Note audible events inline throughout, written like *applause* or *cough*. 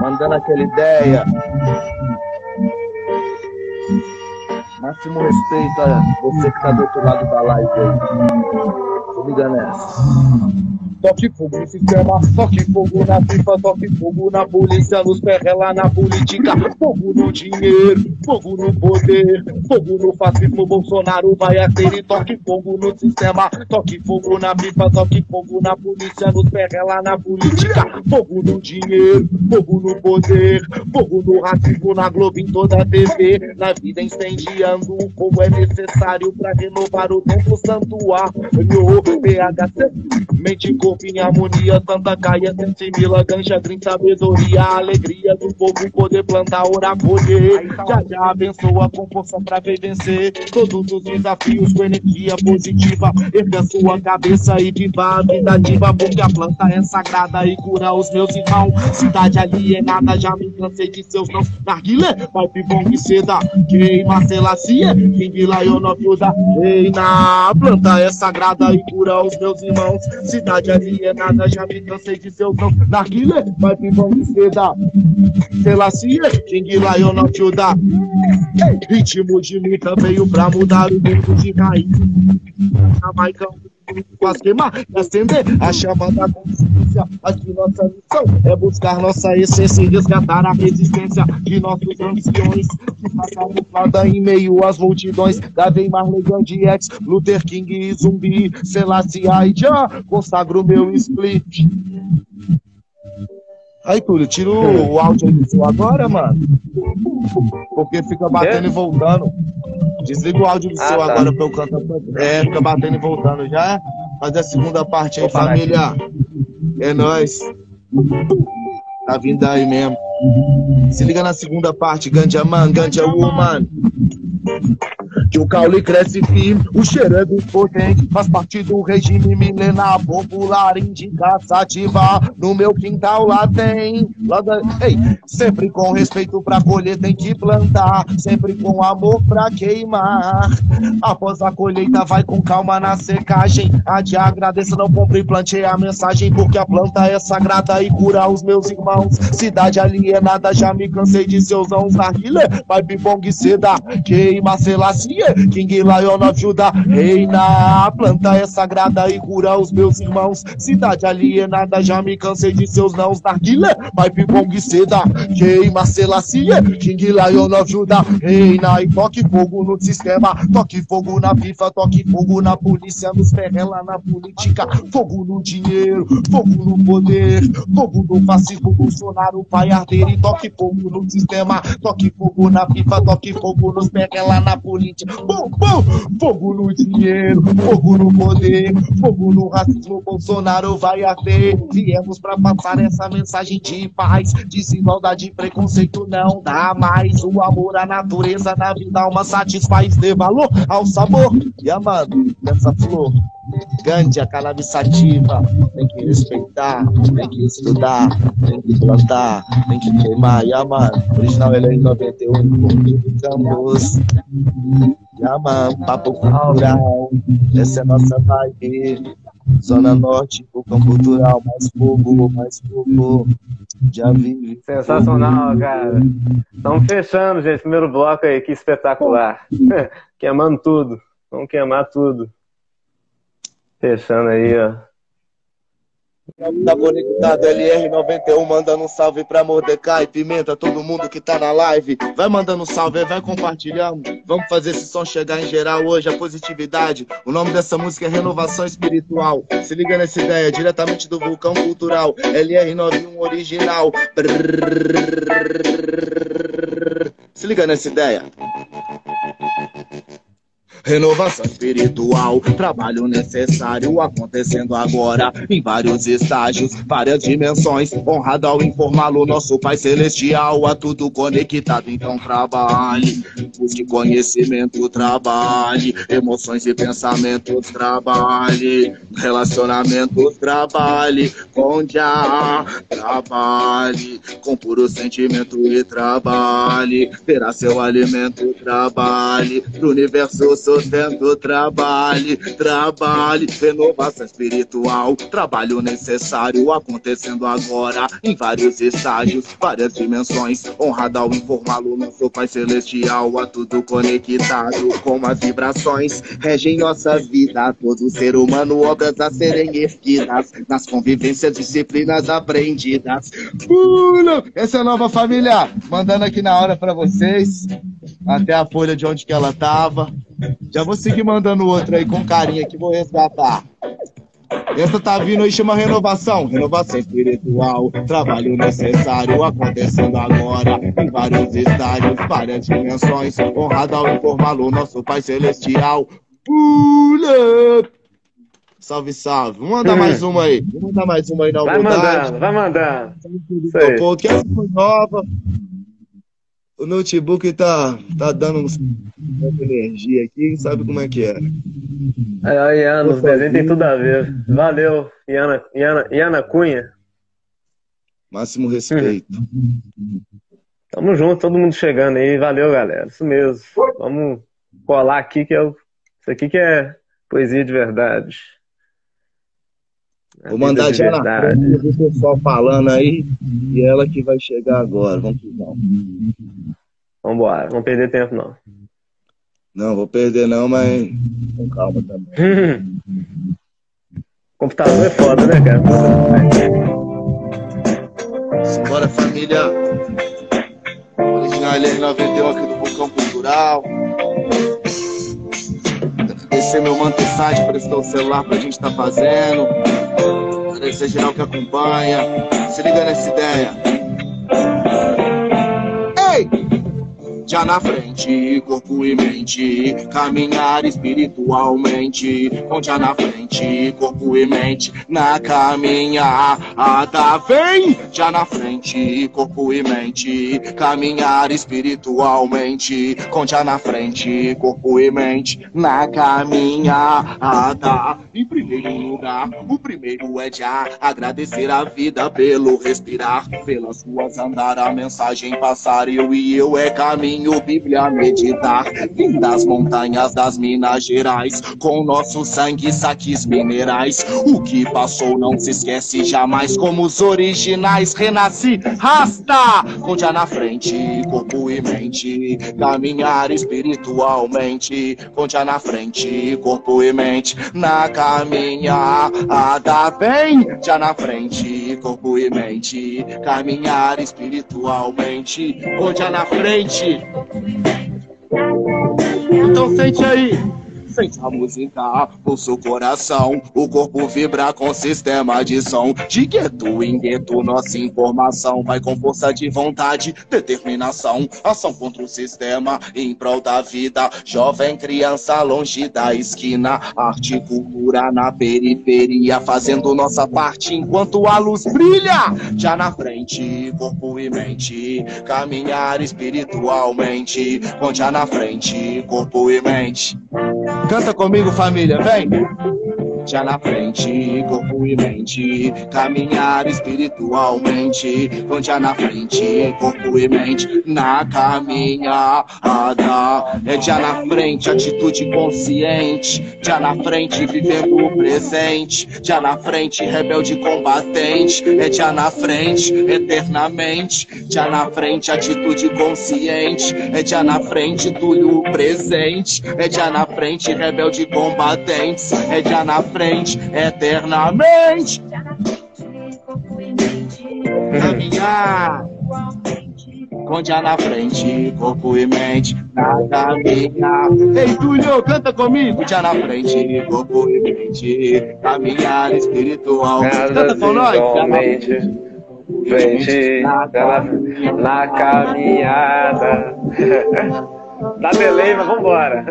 Mandando aquela ideia. Máximo respeito a você que tá do outro lado da live aí. Liga nessa. Toque fogo no sistema, toque fogo na FIFA, toque fogo na polícia, nos perrela na política, fogo no dinheiro, fogo no poder, fogo no fascismo, Bolsonaro vai ater toque fogo no sistema, toque fogo na FIFA, toque fogo na polícia, nos perrela na política, fogo no dinheiro, fogo no poder, fogo no racismo na Globo, em toda a TV, na vida incendiando, como é necessário para renovar o tempo. Santuário, PHC, mente corpo em harmonia, Santa Caia, sentimila, ganja, green, sabedoria, alegria do povo poder plantar, orar, colher. Já já abençoa com força pra vencer todos os desafios com energia positiva. Erga sua cabeça e viva a vida diva, porque a planta é sagrada e cura os meus irmãos. Cidade alienada, já me cansei de seus não. Narguilé, vai bom que seda, queima, selacia, King Lion of Judah, reina. A planta é sagrada e cura os meus irmãos. Cidade alienada, já me cansei de seus não. Narguilé, vai bom que seda, Selassie, King Lion of Judah. Ritmo de luta veio pra mudar o mundo de raiz. Jamaicão quase queimar e acender a chama da consciência. Aqui nossa missão é buscar nossa essência e resgatar a resistência de nossos anciões que fada em meio às multidões. Gavin Marley, Gandhi, X, Luther King e Zumbi, Selassie e já consagro meu split. Aí, Túlio, tira o, o áudio aí do seu agora, mano. Porque fica batendo e voltando. Desliga o áudio do Ah, seu tá. agora pra eu cantar. É, fica batendo e voltando já. Fazer a segunda parte aí, família. É nóis. Tá vindo aí mesmo. Se liga na segunda parte, Ganja Man, Ganja Woman. Que o caule cresce firme, o cheiro é do potente, faz parte do regime milenar popular indica sativa. No meu quintal lá tem, lá da- ei, sempre com respeito pra colher tem que plantar, sempre com amor pra queimar. Após a colheita vai com calma na secagem, a de agradeça não compre e plantei a mensagem porque a planta é sagrada e cura os meus irmãos. Cidade alienada, já me cansei de seus ãos narguilé, vai bibong seda, queima King Lion ajuda, reina. A planta é sagrada e cura os meus irmãos. Cidade alienada, já me cansei de seus nãos narguilé, vai bibong seda, queima selassie, King Lion ajuda, reina. E toque fogo no sistema, toque fogo na FIFA, toque fogo na polícia, nos perrela na política, fogo no dinheiro, fogo no poder, fogo no fascismo, Bolsonaro vai arder e toque fogo no sistema, toque fogo na FIFA, toque fogo nos perrela na política, bum, bum, fogo no dinheiro, fogo no poder, fogo no racismo, Bolsonaro vai arder. Viemos pra passar essa mensagem de paz, desigualdade e preconceito não dá mais. O amor à natureza na vida alma satisfaz, dê valor ao sabor e amando dessa flor. Ganja, cannabis sativa, tem que respeitar, tem que estudar, tem que plantar, tem que queimar. Yaman, original ele é em 91, comigo Campos. Yaman, papo cultural, essa é nossa vibe. Zona Norte, vulcão cultural, mais fogo, mais fogo. Já vive. Sensacional, cara. Estamos fechando, gente. Primeiro bloco aí, que espetacular. *laughs* Queimando tudo. Vamos queimar tudo. Fechando aí, ó. Tá conectado, LR91 mandando um salve pra Mordecai, Pimenta, todo mundo que tá na live. Vai mandando um salve, vai compartilhando. Vamos fazer esse som chegar em geral hoje, a positividade. O nome dessa música é Renovação Espiritual. Se liga nessa ideia, diretamente do Vulcão Cultural, LR91 original. Se liga nessa ideia. Renovação espiritual, trabalho necessário acontecendo agora em vários estágios, várias dimensões. Honrado ao informá-lo, nosso Pai Celestial, a tudo conectado. Então trabalhe, busque conhecimento, trabalhe, emoções e pensamentos, trabalhe. Relacionamento, trabalhe com já, trabalhe com puro sentimento e trabalhe. Terá seu alimento, trabalhe. Pro universo sustento, trabalhe, trabalhe. Renovação espiritual, trabalho necessário acontecendo agora em vários estágios, várias dimensões. Honrado ao informá-lo, nosso Pai Celestial, a tudo conectado com as vibrações. Regem nossas vidas, todo ser humano, a serem erguidas, nas convivências, disciplinas aprendidas. Pula! Essa é a nova família, mandando aqui na hora para vocês, até a folha de onde que ela tava. Já vou seguir mandando outra aí com carinho que vou resgatar. Essa tá vindo aí, chama renovação. Renovação espiritual, trabalho necessário acontecendo agora em vários estágios, várias dimensões. Honrado ao informá-lo, nosso Pai Celestial. Pula! Salve, salve. Vamos mandar hum. mais uma aí. Vamos mandar mais uma aí na Vai mandando, vai mandando. Pô, que essa foi nova. O notebook tá, tá dando energia aqui, sabe como é que é. Aí, Iana, os desenhos tem tudo a ver. Valeu, Iana, Iana, Iana Cunha. Máximo respeito. *laughs* Tamo junto, todo mundo chegando aí. Valeu, galera. Isso mesmo. Vamos colar aqui, que é o... isso aqui que é poesia de verdade. Vou mandar já na frente, o pessoal falando aí, e ela que vai chegar agora. Vamos que vamos. Vambora, não perder tempo não. Não, vou perder não, mas com calma também. *laughs* Computador é foda, né, cara? Simbora, família. Original LR91 aqui do Vulcão Cultural. Agradecer meu mantessade por esse celular pra gente tá fazendo. Agradecer geral que acompanha. Se liga nessa ideia. Ei! já na frente, corpo e mente, caminhar espiritualmente, com já na frente, corpo e mente, na caminhada, vem já na frente, corpo e mente, caminhar espiritualmente, com já na frente, corpo e mente, na caminhada. Em primeiro lugar, o primeiro é já agradecer a vida pelo respirar, pelas ruas andar, a mensagem passar, eu e eu é caminho Bíblia meditar. Vim das montanhas das Minas Gerais, com nosso sangue, saques minerais. O que passou não se esquece jamais, como os originais. Renasci, rasta, com dia na frente, corpo e mente. Caminhar espiritualmente, com dia na frente, corpo e mente. Na caminhada, vem, já na frente, corpo e mente. Caminhar espiritualmente, com dia na frente. Então sente aí sente a música, pulsa o coração, o corpo vibra com sistema de som. De gueto em gueto, nossa informação vai com força de vontade, determinação, ação contra o sistema, em prol da vida. Jovem criança longe da esquina, arte cultura na periferia, fazendo nossa parte enquanto a luz brilha. Já na frente, corpo e mente, caminhar espiritualmente, já na frente, corpo e mente. Canta comigo, família, vem! Já na frente, corpo e mente, caminhar espiritualmente, vão já na frente, corpo e mente, na caminhada, é já na frente, atitude consciente, já na frente, vivendo o presente, já na frente, rebelde combatente, é já na frente, eternamente, já na frente, atitude consciente, é já na frente, tudo presente, é já na frente, rebelde combatente, é já na frente frente eternamente. Caminhar com dia na frente, corpo e mente, na caminhar. Ei, Túlio, canta comigo, dia na frente, corpo e mente, caminhar espiritual. Canta com nós. Frente, na, na caminhada. *laughs* Dá delay, mas vambora.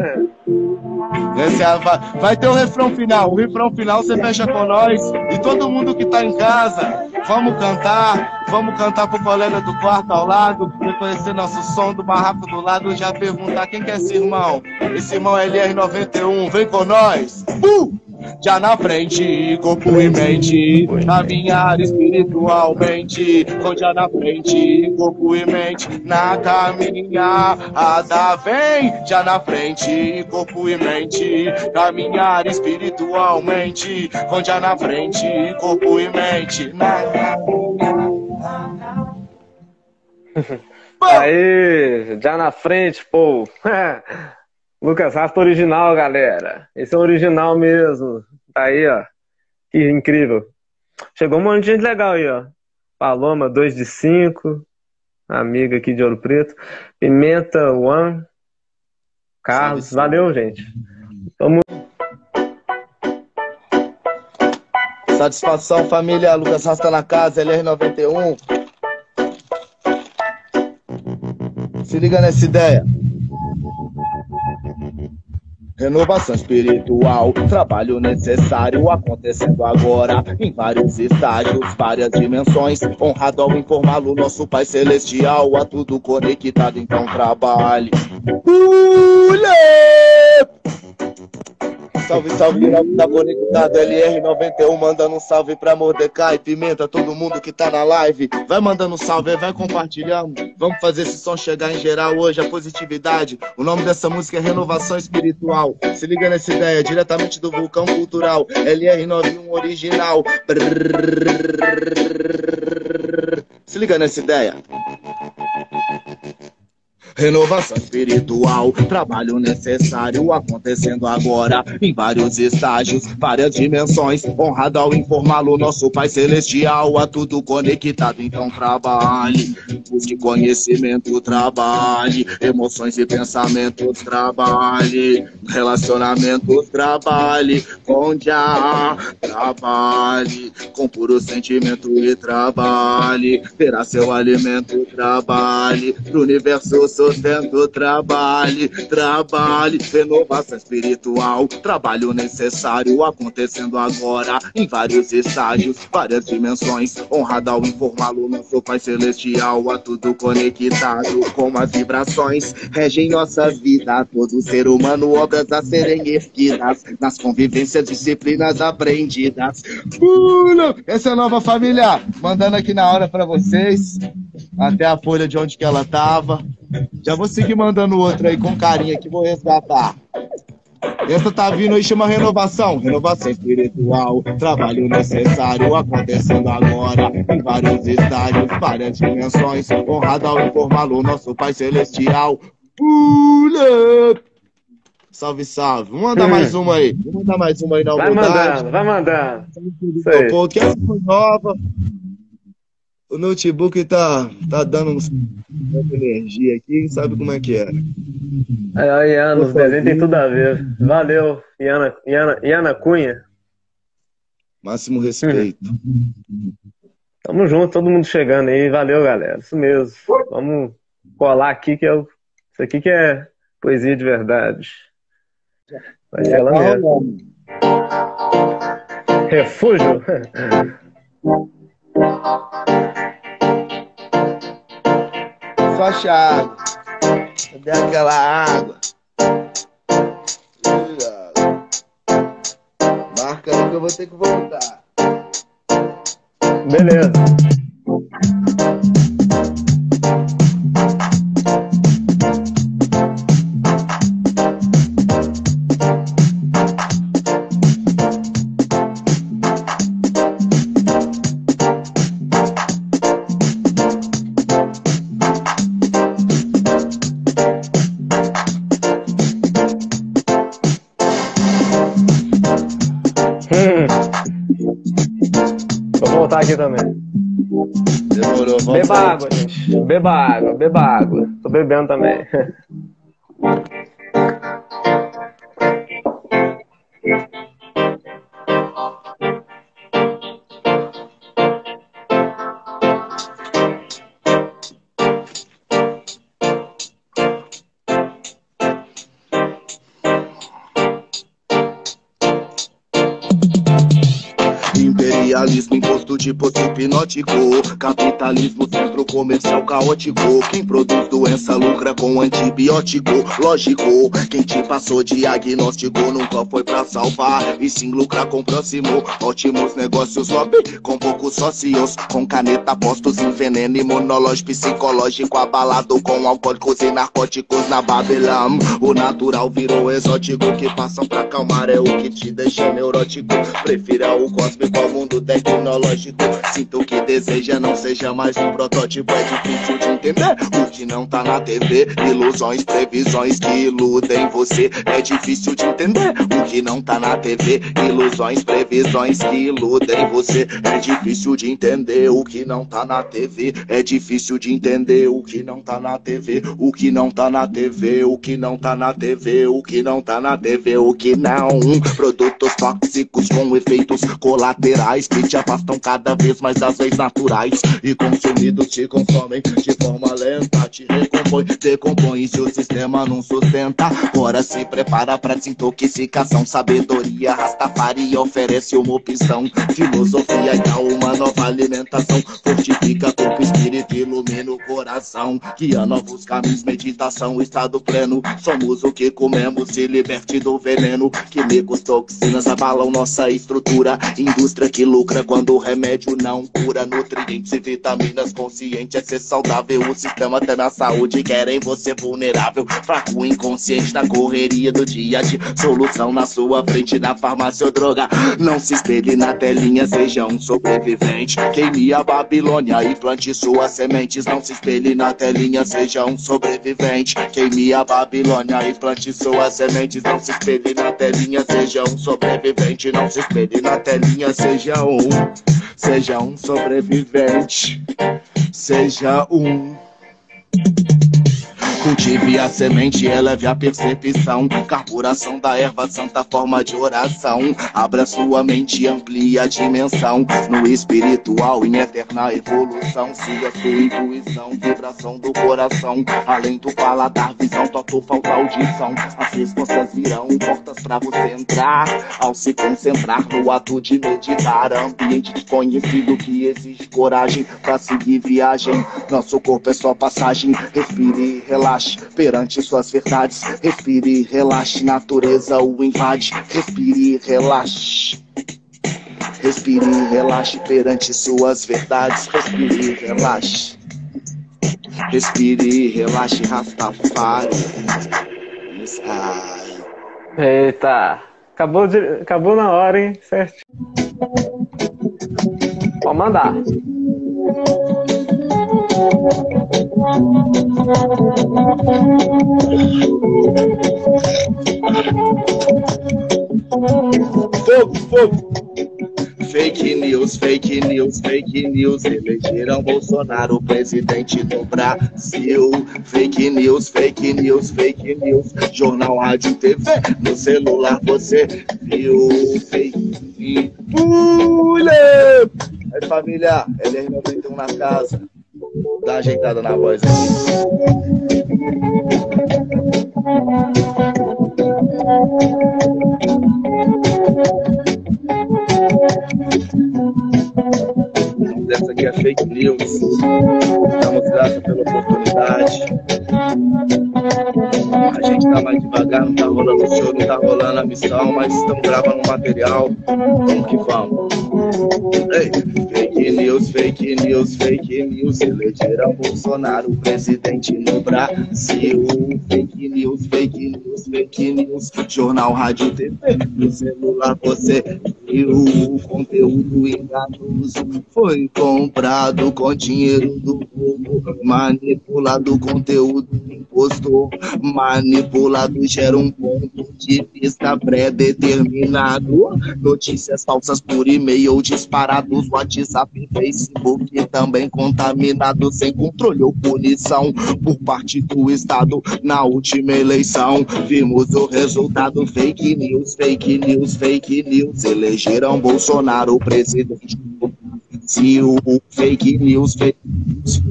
Esse é, vai, vai ter o refrão final. O refrão final você fecha com nós. E todo mundo que tá em casa, vamos cantar. Vamos cantar pro colega do quarto ao lado. Reconhecer nosso som do barraco do lado. Já perguntar quem que é esse irmão. Esse irmão é LR91. Vem com nós. Uh! Já na frente, corpo e mente, caminhar espiritualmente, vou já na frente, corpo e mente, na caminhada vem, já na frente, corpo e mente, caminhar espiritualmente, vou já na frente, corpo e mente, na Aí, *laughs* já na frente, pô. *laughs* Lucas Rasta original, galera. Esse é o original mesmo. Tá aí, ó. Que incrível. Chegou um monte de gente legal aí, ó. Paloma, 2 de 5. Amiga aqui de Ouro Preto. Pimenta One. Carlos, valeu, gente. Tamo... Satisfação, família. Lucas Rasta na casa, LR91. Se liga nessa ideia. Renovação espiritual, trabalho necessário acontecendo agora em vários estágios, várias dimensões. Honrado ao informá-lo, nosso Pai Celestial, a tudo conectado, então trabalhe. Ule! Salve, salve, tá conectado, LR91, mandando um salve pra Mordecai, Pimenta, todo mundo que tá na live. Vai mandando um salve, vai compartilhando. Vamos fazer esse som chegar em geral hoje, a positividade. O nome dessa música é Renovação Espiritual. Se liga nessa ideia, diretamente do Vulcão Cultural, LR91 original. Se liga nessa ideia. Renovação espiritual, trabalho necessário acontecendo agora em vários estágios, várias dimensões. Honrado ao informá-lo, nosso Pai Celestial, a tudo conectado, então trabalhe. Busque conhecimento, trabalhe. Emoções e pensamentos, trabalhe. Relacionamentos, trabalhe. Com já, trabalhe. Com puro sentimento e trabalhe. Terá seu alimento, trabalhe. Pro universo sustento, trabalhe, trabalhe, renovação espiritual, trabalho necessário acontecendo agora em vários estágios, várias dimensões, honrado ao informá-lo, nosso Pai Celestial, a tudo conectado com as vibrações, regem nossas vidas, todo ser humano, obras a serem erguidas, nas convivências, disciplinas aprendidas. Pula! Essa é a nova família, mandando aqui na hora para vocês, até a folha de onde que ela tava. Já vou seguir mandando outra aí com carinho que vou resgatar. Essa tá vindo aí, chama renovação. Renovação espiritual, trabalho necessário acontecendo agora em vários estágios, várias dimensões. Honrado ao informá-lo, nosso Pai Celestial. Pula! Salve, salve. Vamos mandar hum. mais uma aí. Vamos mandar mais uma aí na Vai mandando, vai mandando. Pô, que foi nova o notebook tá, tá dando muita energia aqui, sabe como é que é. É, a Iana, os desenhos tem tudo a ver. Valeu, Iana, Iana, Iana Cunha. Máximo respeito. *laughs* Tamo junto, todo mundo chegando aí. Valeu, galera. Isso mesmo. Vamos colar aqui, que é o... isso aqui que é poesia de verdade. Vai ser lá mesmo. Refúgio. Só achar. Cadê aquela água? Marca aí que eu vou ter que voltar. Beleza. Também. Demorou, Beba água, gente. Beba água, beba água. Tô bebendo também. *laughs* Imperialismo imposto tipo hipnótico. Capitalismo centro comercial caótico. Quem produz doença lucra com antibiótico. Lógico, quem te passou diagnóstico Nunca foi pra salvar. E sim lucrar com próximo. Ótimos negócios lobby com poucos sócios. Com caneta postos em veneno imunológico Psicológico abalado com alcoólicos e narcóticos na Babelam O natural virou exótico. Que passam pra acalmar é o que te deixa neurótico. Prefira o cósmico ao mundo tecnológico. Sinto que deseja, não seja mais um protótipo. É difícil de entender o que não tá na TV. Ilusões, previsões que iludem você. É difícil de entender o que não tá na TV. Ilusões, previsões que iludem você. É difícil de entender o que não tá na TV. É difícil de entender o que não tá na TV. O que não tá na TV. O que não tá na TV. O que não tá na TV. O que não. Produtos tóxicos com efeitos colaterais te afastam cada vez mais das leis naturais. E consumidos te consomem de forma lenta. Te recompõe, decompõe se o sistema não sustenta. Agora se prepara pra desintoxicação. Sabedoria, Rastafari oferece uma opção. Filosofia e uma nova alimentação. Fortifica corpo, espírito, ilumina o coração. Guia novos caminhos, meditação, estado pleno. Somos o que comemos, se liberte do veneno. Químicos, toxinas abalam nossa estrutura. Indústria que lucra quando o remédio não cura. Nutrientes e vitaminas, consciente é ser saudável. O sistema até na saúde querem você vulnerável. Fraco, inconsciente na correria do dia de solução na sua frente na farmácia ou droga. Não se espelhe na telinha, seja um sobrevivente. Queime a Babilônia e plante suas sementes. Não se espelhe na telinha, seja um sobrevivente. Queime a Babilônia e plante suas sementes. Não se espelhe na telinha, seja um sobrevivente. Não se espelhe na telinha, seja um, seja um sobrevivente. Seja um. Cultive a semente, eleve a percepção. Carburação da erva, santa forma de oração. Abra sua mente amplie a dimensão. No espiritual, em eterna evolução. Siga sua intuição, vibração do coração. Além do paladar, visão, toque, falta audição. As respostas virão, portas pra você entrar. Ao se concentrar no ato de meditar. Ambiente desconhecido que exige coragem pra seguir viagem. Nosso corpo é só passagem. Respire e relaxe perante suas verdades. Respire relaxe, natureza o invade. Respire relaxe. Respire relaxe perante suas verdades. Respire relaxe. Respire relaxe, Rastafari. Eita, acabou, de, acabou na hora, hein? Certo. Pode mandar. Fogo, fogo. Fake news, fake news, fake news. Elegeram Bolsonaro presidente do Brasil. Fake news, fake news, fake news. Jornal, rádio, TV. No celular você viu. Fake news. Aí, família, LR91 na casa. Dá uma ajeitada na voz aqui. Essa aqui é fake news. Damos graças pela oportunidade. A gente tá mais devagar, não tá rolando o show, não tá rolando a missão, mas estamos gravando material. Vamos que vamos. Ei, fake news, fake news, fake news. Elegeram Bolsonaro presidente no Brasil. Fake news, fake news, fake news. Jornal, rádio, TV, no celular você viu o conteúdo enganoso. Foi comprado com dinheiro do povo, manipulado conteúdo impostor, manipulado gera um ponto de vista pré-determinado. Notícias falsas por e-mail disparados, WhatsApp e Facebook também contaminados, sem controle ou punição por parte do Estado. Na última eleição, vimos o resultado: fake news, fake news, fake news. Elegeram Bolsonaro presidente do Brasil. Fake news, fake news.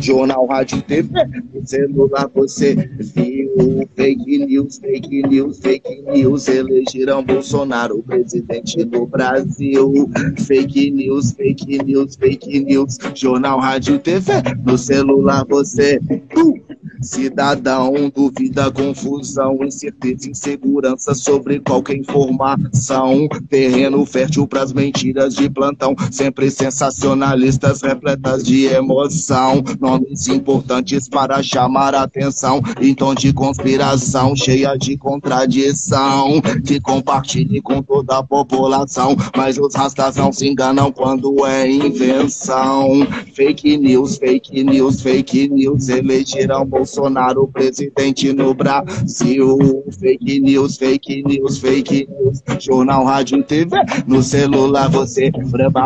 Jornal, rádio, TV, celular você viu fake news, fake news, fake news. Elegeram Bolsonaro presidente do Brasil. Fake news, fake news, fake news. Jornal, rádio, TV, no celular você. Uh! Cidadão, dúvida, confusão, incerteza, insegurança sobre qualquer informação. Terreno fértil pras mentiras de plantão, sempre sensacionalistas, repletas de emoção. Nomes importantes para chamar atenção, em tom de conspiração, cheia de contradição. Que compartilhe com toda a população, mas os rastas não se enganam quando é invenção. Fake news, fake news, fake news, elegerão Bolsonaro Bolsonaro presidente no Brasil. Fake news, fake news, fake news. Jornal, rádio, TV, no celular você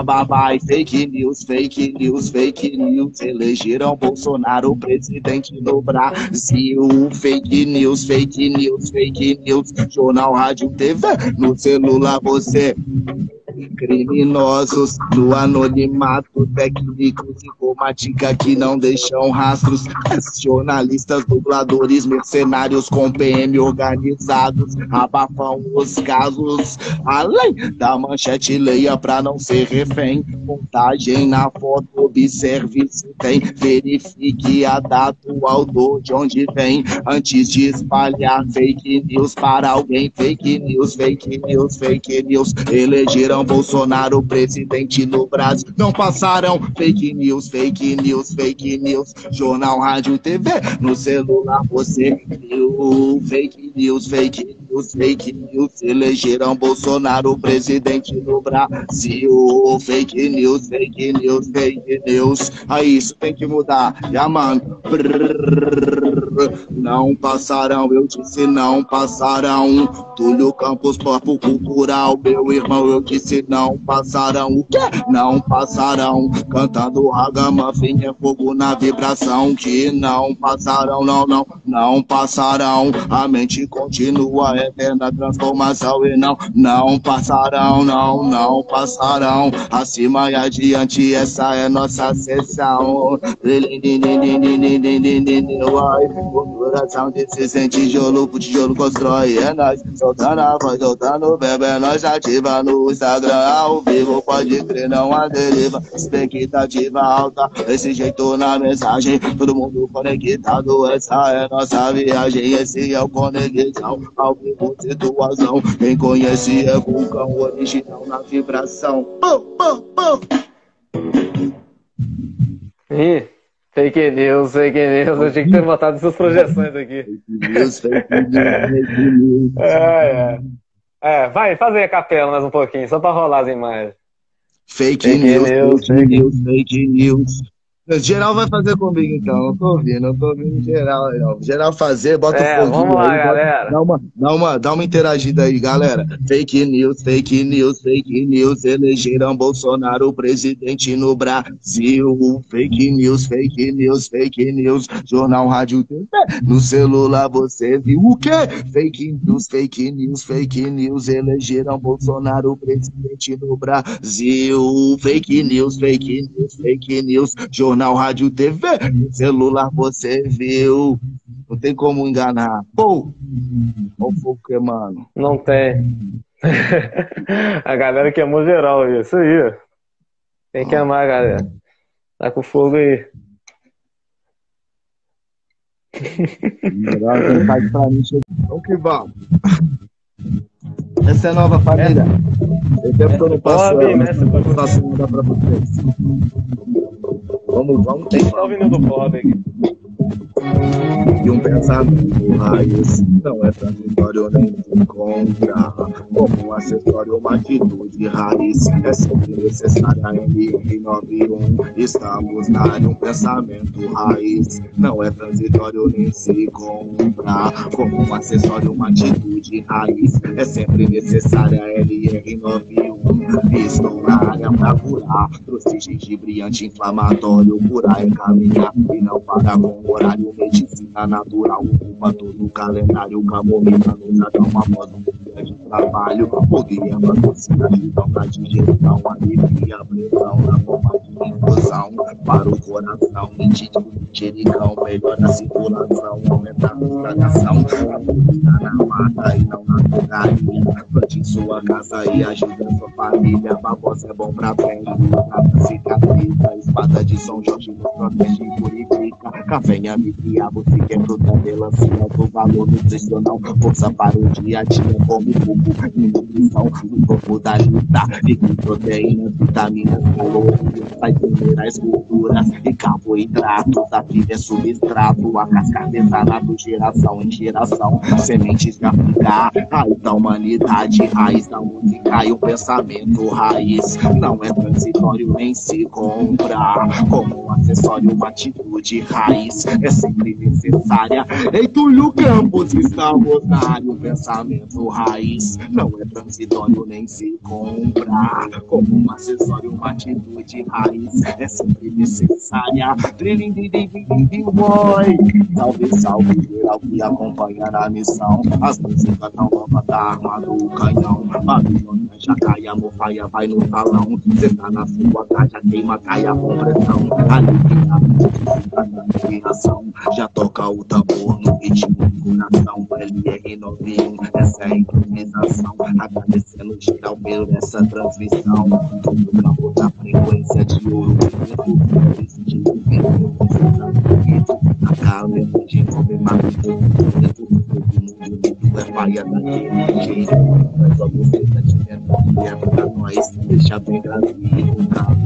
babai. Fake news, fake news, fake news. Elegeram Bolsonaro presidente no Brasil. Fake news, fake news, fake news. Jornal, rádio, TV, no celular você Criminosos no anonimato, técnicos de informática que não deixam rastros. Jornalistas, dubladores, mercenários com PM organizados, abafam os casos. Além da manchete, leia pra não ser refém. Montagem na foto, observe se tem. Verifique a data, o autor de onde vem. Antes de espalhar fake news para alguém. Fake news, fake news, fake news. Elegeram Bolsonaro presidente no Brasil. Não passaram fake news, fake news, fake news. Jornal, rádio, TV, no celular você viu. Fake news, fake news, fake news. Elegeram Bolsonaro presidente no Brasil. Fake news, fake news, fake news. Aí isso tem que mudar. Já, mano. Não passarão, eu disse não passarão. Túlio Campos, Papo Cultural, meu irmão, eu disse não passarão. O quê? Não passarão. Cantando Ragamuffin é fogo na vibração. Que não passarão, não, não, não passarão. A mente continua eterna transformação e não, não passarão, não, não passarão. Acima e adiante, essa é nossa sessão. Coração de se sente tijolo pro tijolo constrói. É nós, soltando a voz, soltando o bebê, é nós ativa no Instagram ao vivo. Pode crer, não há deriva, expectativa alta. Esse jeito na mensagem, todo mundo conectado. Essa é nossa viagem, esse é o conexão. Ao vivo, situação. Quem conhece é vulcão original na vibração. Pum, pum, pum. Ih. Fake news, fake news. Eu tinha que ter botado essas projeções aqui. Fake news, fake news, fake news. *laughs* É, é. é, vai, fazer a capela mais um pouquinho, só pra rolar as imagens. Fake, fake news, news, fake news, fake news. Geral vai fazer comigo então, não tô ouvindo, não tô ouvindo geral não. Geral fazer, bota é, o Vamos lá, aí, galera. Dá uma, dá, uma, dá uma interagida aí, galera. Fake news, fake news, fake news. Elegeram Bolsonaro presidente no Brasil. Fake news, fake news, fake news. Jornal, rádio, TV. No celular você viu o quê? Fake news, fake news, fake news. Elegeram Bolsonaro presidente no Brasil. Fake news, fake news, fake news. Jornal jornal, rádio, TV, celular você viu. Não tem como enganar. Pô! Olha o fogo queimando. Não tem. *laughs* a galera queimou geral, isso aí. Tem que amar, galera. Tá com fogo aí. Vamos que vamos. Essa é a nova família. É. Eu tempo que eu não passo, eu não passo nada pra vocês. Vamos, vamos. Tem estar ouvindo do Bob. E um pensamento raiz não é transitório nem se encontra. Como um acessório, uma atitude raiz é sempre necessária. M91 estamos na área. Um pensamento raiz não é transitório nem se compra. Como um acessório, uma atitude raiz é sempre necessária. LR91 estou na área pra curar. Trouxe gengibre anti-inflamatório, curar, encaminhar e não pagar com horário medicina na natural ocupa todo o calendário. Camomila nunca dá uma moda, trabalho. Poderia patrocinar então na digestão, alegria, pressão na forma de infusão. Para o coração, nítido, jericão, melhora a circulação, aumenta a estragação. A polícia na mata e não na drogaria. Plante sua casa e ajuda sua família. Babosa é bom pra pele, trata cicatriza. Espada de São Jorge nos protege e purifica. Café em amibia, você quer fruta, melancia, do valor nutricional. Força para o dia a dia, fogo e nutrição. No corpo da rico em proteínas, vitaminas, calorias, minerais, gorduras e carboidratos. A vida é substrato, a casca artesanato, geração em geração. Sementes de África, raiz da humanidade, raiz da música e o pensamento raiz. Não é transitório nem se compra. Como um acessório, uma atitude raiz é sempre necessária. Em Túlio Campos área. O pensamento raiz não é transitório nem se compra. Como um acessório, uma atitude raiz é sempre necessária. Trilin, boy. Salve, salve, geral que acompanha na missão. As músicas não vão matar arma do canhão. Babilônia já cai, a mofaia vai no salão. Cê tá na sua casa, queima, cai a compressão. Alivia a ação. Já toca o tambor no ritmo do coração. LR novinho, é a improvisação. Agradecendo geral por essa transmissão. Todo campo da frequência de ouro. A galera de comer mais. Todo mundo é paia jeito. Mas só você tá tirando é pra nós. Deixa bem gratuito, cara.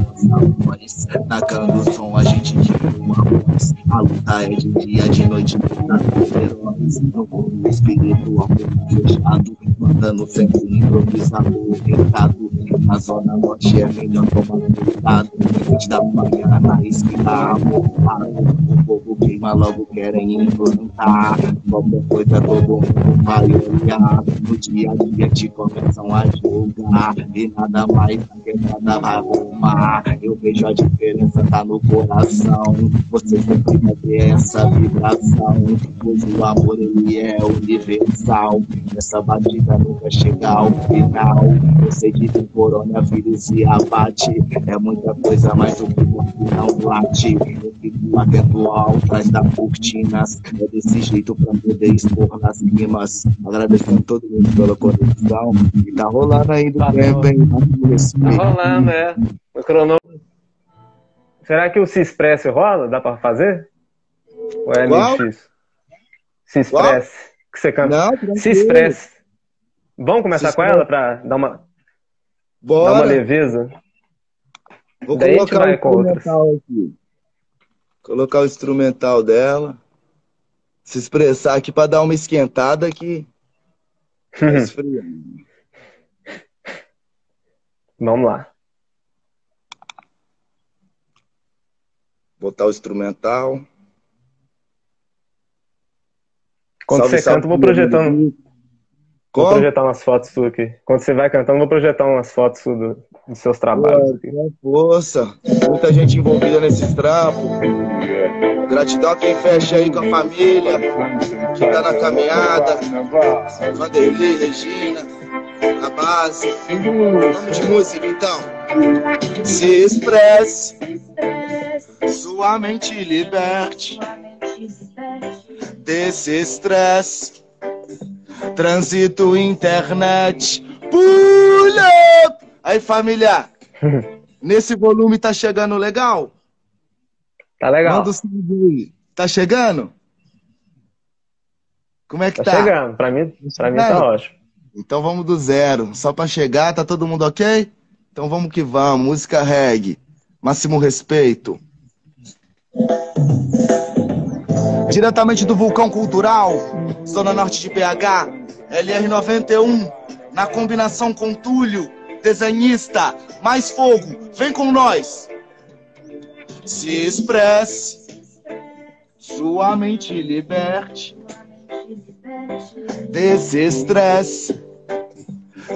Voz. Tacando som, a gente tira uma voz. A luta é de dia, de noite, luta heróis. No corpo espiritual, fechado. Mandando sempre improvisador, recado. Na zona norte é melhor tomar cuidado. Gente da Baiana, esquivar amor. O povo queima logo, querem implantar. Qualquer coisa, todo mundo vai olhar. No dia a dia te começam a julgar. E nada mais, que nada vai arrumar. Eu vejo a diferença, tá no coração. Você sempre vai ter essa vibração. Pois o amor, ele é universal. Essa batida nunca chega ao final. Eu sei que tem coronavírus e abate. É muita coisa, mas o corpo não late. Eu fico atento ao atrás da cortinas. É desse jeito pra poder expor nas rimas. Agradecendo todo mundo pela conexão. E tá rolando aí do Tá tempo, hein? Tá rolando, é. O crono... Será que o Se Express rola? Dá pra fazer? Ou é? Se Express. Que você canta. Não, Se tranquilo. Vamos começar Se com ela pra dar uma, dar uma Bora. leveza? Vou Daí colocar o instrumental aqui. Colocar o instrumental dela. Se expressar aqui pra dar uma esquentada aqui. *laughs* Tá esfriando. Vamos lá. Botar o instrumental. Quando Salve, você salve, canta, eu vou projetando. Vou projetar umas fotos suas aqui. Quando você vai cantando, vou projetar umas fotos suas do- dos seus trabalhos aqui. com força. Muita gente envolvida nesses trampos. Gratidão a quem fecha aí com a família. Que tá na caminhada. Vanderlei, Regina. A base. Vamos de música então. Se expresse. Sua mente liberte desse estresse. Trânsito, internet. Pull up! Aí, família. *laughs* Nesse volume tá chegando legal? Tá legal. Manda o aí. Tá chegando? Como é que Tá tá? chegando. Pra mim, pra mim tá ótimo. Então vamos do zero. Só pra chegar, tá todo mundo ok? Então vamos que vamos. Música reggae. Máximo respeito. Diretamente do Vulcão Cultural, Zona Norte de BH, LR91, na combinação com Túlio, desenhista, mais fogo, vem com nós. Se expresse, sua mente liberte desse estresse.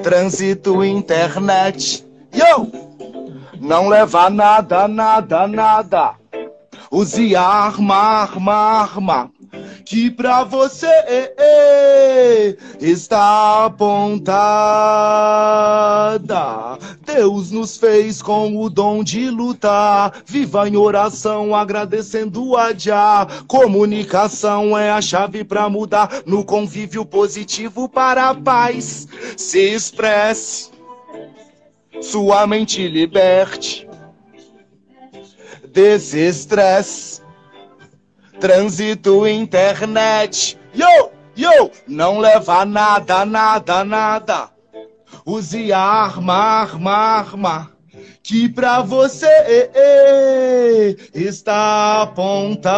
Trânsito, internet. Yo! Não leva nada, nada, nada. Use arma, arma, arma. que pra você eh, eh, está apontada. Deus nos fez com o dom de lutar. Viva em oração, agradecendo a Jah. Comunicação é a chave pra mudar no convívio positivo para a paz. Se expresse, sua mente liberte desse estresse. Trânsito, internet. Yo, yo, não leva nada, nada, nada. Use arma, arma, arma. Que pra você eh, eh, está apontada.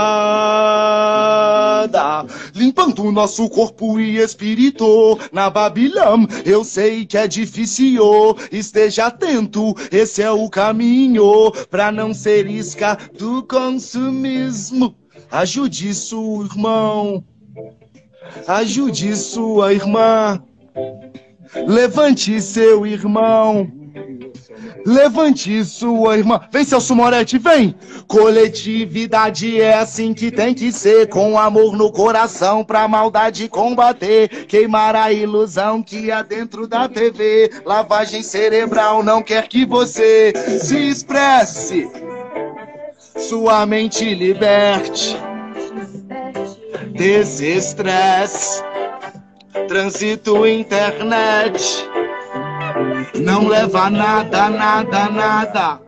Limpando o nosso corpo e espírito na Babilão. Eu sei que é difícil, esteja atento. Esse é o caminho pra não ser isca do consumismo. Ajude sua irmão. Ajude sua irmã. Levante seu irmão. Levante sua irmã. Vem, Celso Moretti, vem. Coletividade é assim que tem que ser. Com amor no coração pra maldade combater. Queimar a ilusão que há dentro da TV. Lavagem cerebral não quer que você se expresse. Sua mente liberte desse estresse. Trânsito, internet. Não leva nada, nada, nada.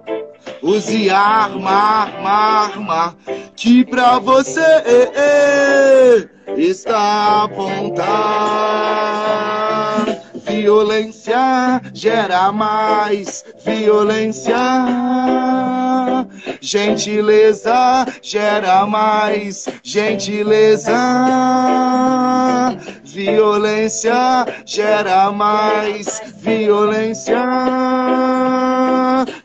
Use arma, arma, arma. Que pra você eh, eh, está apontar. Violência gera mais violência. Gentileza gera mais gentileza. Violência gera mais violência.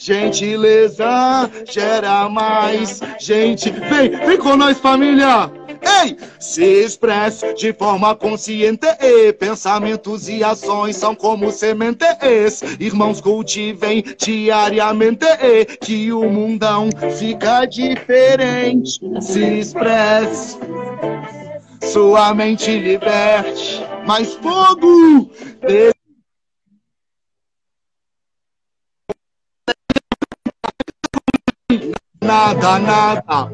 Gentileza gera mais gente. Vem, vem com nós, família! Ei! Se expresse de forma consciente. E pensamentos e ações são como sementes. Irmãos, cultivem diariamente. E que o mundão fica diferente. Se expresse. Sua mente liberte. Mais fogo! Nada, nada.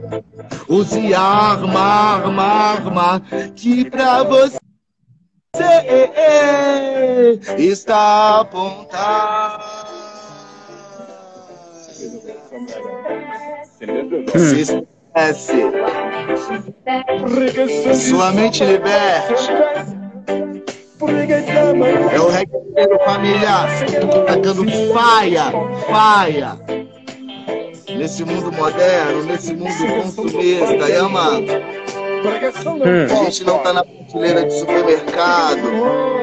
Use arma, arma, arma, que pra você está apontada. Se esquece. Sua mente liberte. É o reggaeiro família, tacando faia, faia nesse mundo moderno, nesse mundo consumista, amado. A gente não tá na prateleira de supermercado,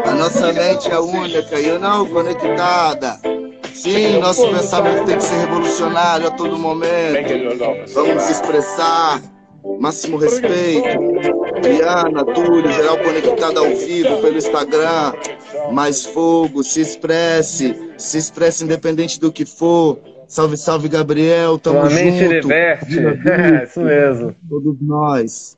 a nossa mente é única e não conectada. Sim, nosso pensamento tem que ser revolucionário a todo momento. Vamos expressar máximo respeito. Diana, Túlio, geral conectado ao vivo pelo Instagram. Mais fogo, se expresse, se expresse independente do que for. Salve, salve, Gabriel. Tamo Sua mente junto. liberte. Viva, *laughs* É, isso mesmo. Todos nós.